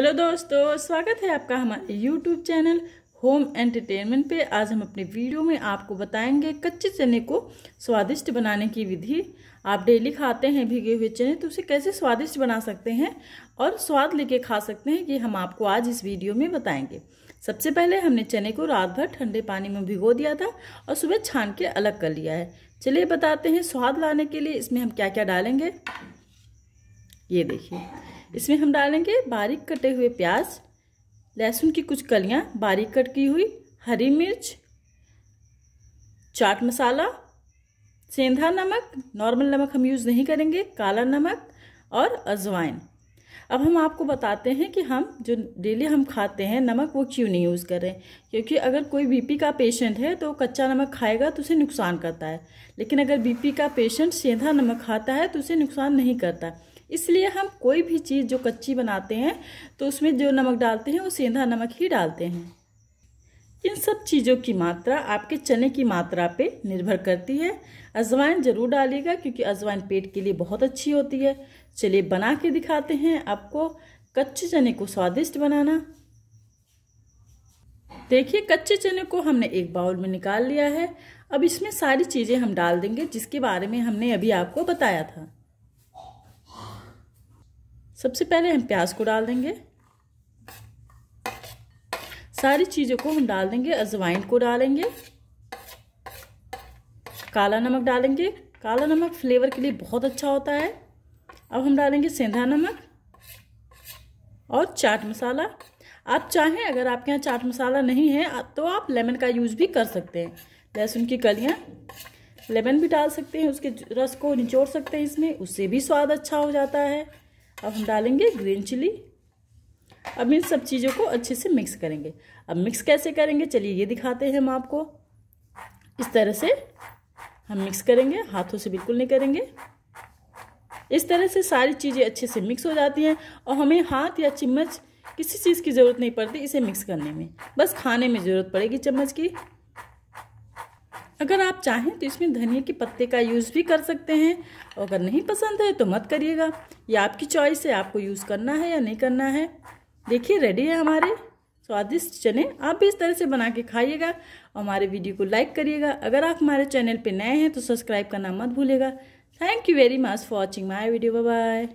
Hello दोस्तों, स्वागत है आपका हमारे यूट्यूब चैनल होम एंटरटेनमेंट पे। आज हम अपने वीडियो में आपको बताएँगे कच्चे चने को स्वादिष्ट बनाने की विधि। आप डेली खाते हैं भीगे हुए चने तो उसे कैसे स्वादिष्ट बना सकते हैं और स्वाद लेके खा सकते हैं, ये हम आपको आज इस वीडियो में बताएँगे। सबसे पहले हमने चने को रात भर ठंडे पानी में भिगो दिया था और सुबह छान के अलग कर लिया है। चलिए बताते हैं स्वाद लाने के लिए इसमें हम क्या क्या डालेंगे। ये देखिए। इसमें हम डालेंगे बारीक कटे हुए प्याज, लहसुन की कुछ कलियाँ, बारीक कट की हुई हरी मिर्च, चाट मसाला, सेंधा नमक, नॉर्मल नमक हम यूज़ नहीं करेंगे, काला नमक और अजवाइन। अब हम आपको बताते हैं कि हम जो डेली हम खाते हैं नमक वो क्यों नहीं यूज़ कर, क्योंकि अगर कोई बीपी का पेशेंट है तो कच्चा नमक खाएगा तो उसे नुकसान करता है, लेकिन अगर बीपी का पेशेंट सेंधा नमक खाता है तो उसे नुकसान नहीं करता। इसलिए हम कोई भी चीज़ जो कच्ची बनाते हैं तो उसमें जो नमक डालते हैं, वो सेंधा नमक ही डालते हैं। इन सब चीज़ों की मात्रा आपके चने की मात्रा पे निर्भर करती है। अजवाइन ज़रूर डालिएगा, क्योंकि अजवाइन पेट के लिए बहुत अच्छी होती है। चलिए बना के दिखाते हैं आपको कच्चे चने को स्वादिष्ट बनाना। देखिए, कच्चे चने को हमने एक बाउल में निकाल लिया है। अब इसमें सारी चीज़ें हम डाल देंगे, जिसके बारे में हमने अभी आपको बताया था। सबसे पहले हम प्याज को डाल देंगे। सारी चीज़ों को हम डाल देंगे, अजवाइन को डालेंगे। काला नमक डालेंगे। काला नमक फ्लेवर के लिए बहुत अच्छा होता है। अब हम डालेंगे सेंधा नमक और चाट मसाला। आप चाहें, अगर आपके यहाँ चाट मसाला नहीं है तो आप लेमन का यूज़ भी कर सकते हैं। लहसुन की कलियाँ लेमन भी डाल सकते हैं, उसके रस को निचोड़ सकते हैं इसमें, उससे भी स्वाद अच्छा हो जाता है। अब हम डालेंगे ग्रीन चिली। अब इन सब चीज़ों को अच्छे से मिक्स करेंगे। अब मिक्स कैसे करेंगे? चलिए ये दिखाते हैं हम आपको। इस तरह से हम मिक्स करेंगे, हाथों से बिल्कुल नहीं करेंगे। इस तरह से सारी चीज़ें अच्छे से मिक्स हो जाती हैं और हमें हाथ या चम्मच किसी चीज़ की ज़रूरत नहीं पड़ती इसे मिक्स करने में। बस खाने में ज़रूरत पड़ेगी चम्मच की। अगर आप चाहें तो इसमें धनिया के पत्ते का यूज़ भी कर सकते हैं, और अगर नहीं पसंद है तो मत करिएगा। ये आपकी चॉइस है, आपको यूज़ करना है या नहीं करना है। देखिए रेडी है हमारे। स्वादिष्ट चने आप भी इस तरह से बना के खाइएगा और हमारे वीडियो को लाइक करिएगा। अगर आप हमारे चैनल पर नए हैं तो सब्सक्राइब करना मत भूलेगा thank you very much for watching my video bye